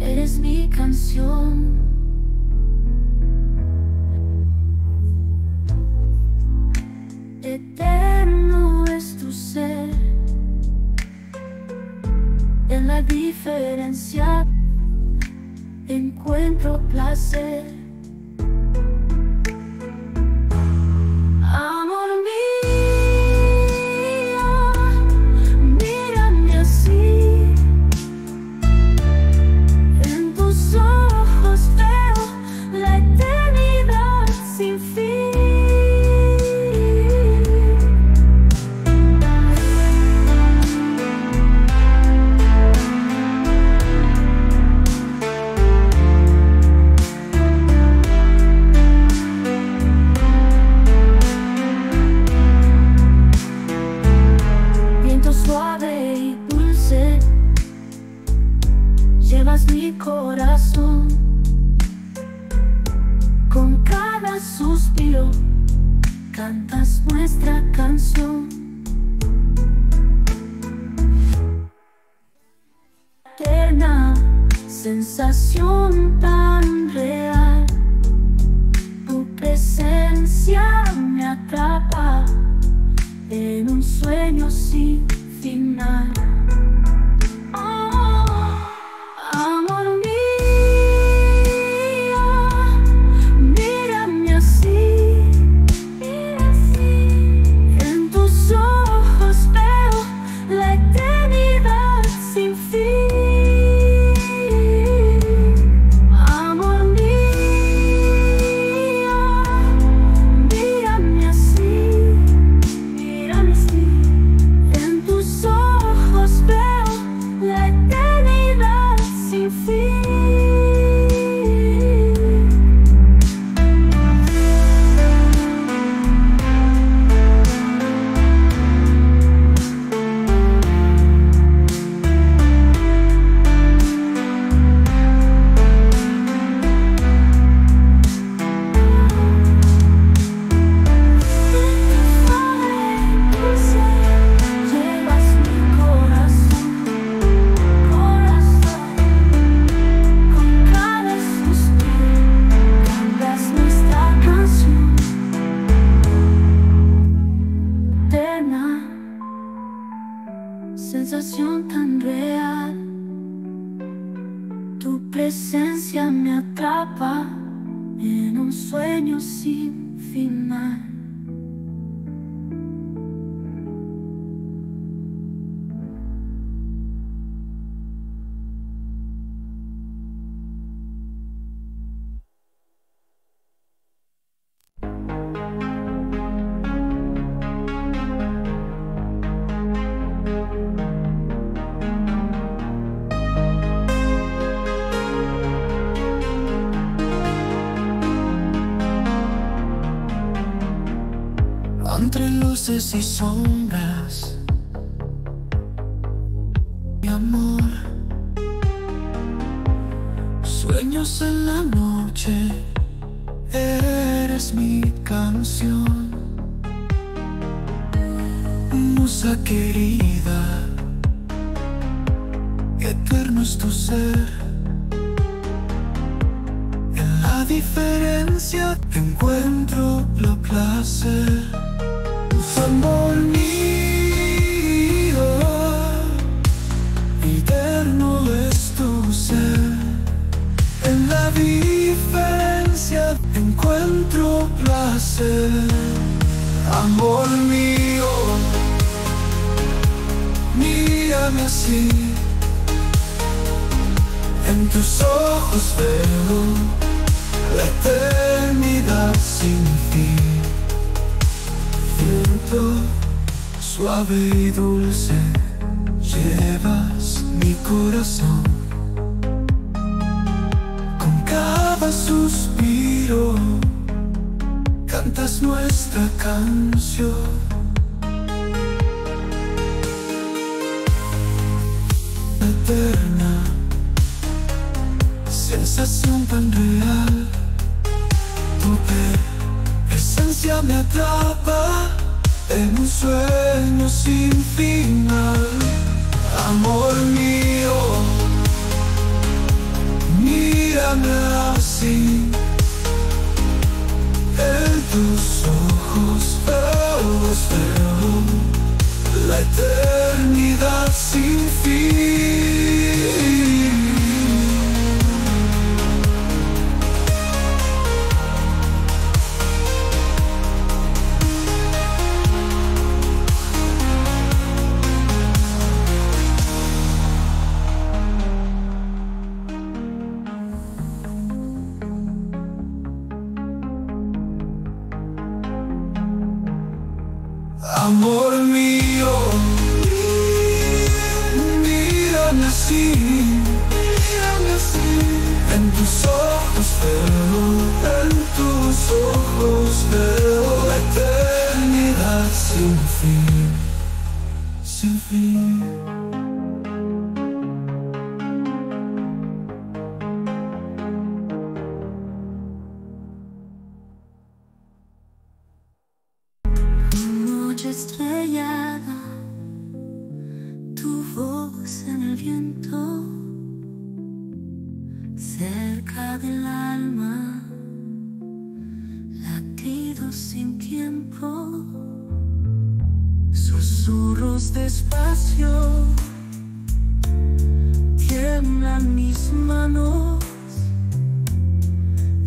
eres mi canción. Eterno es tu ser, en la diferencia encuentro placer. Suspiro, cantas nuestra canción. Eterna sensación tan real, tu presencia me atrapa en un sueño sin final. Luces y sombras, mi amor. Sueños en la noche, eres mi canción. Musa querida, eterno es tu ser. En la diferencia encuentro la placer. Amor mío, mírame así. En tus ojos veo la eternidad sin fin. Viento suave y dulce, llevas mi corazón. Eterna sensación tan real Tu presencia me atrapa en un sueño sin final. Amor mío, mírame así. Así, mírame así. En tus ojos veo, en tus ojos veo la eternidad sin fin, sin fin. Del alma, latidos sin tiempo, susurros despacio, tiemblan mis manos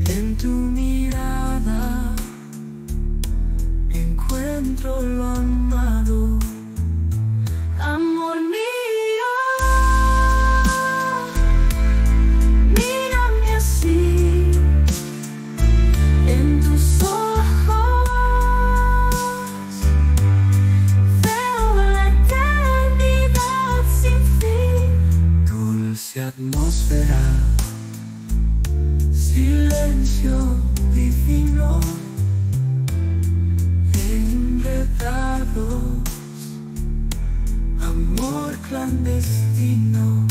en tu mirada encuentro lo amado. Silencio divino, enredados, amor clandestino.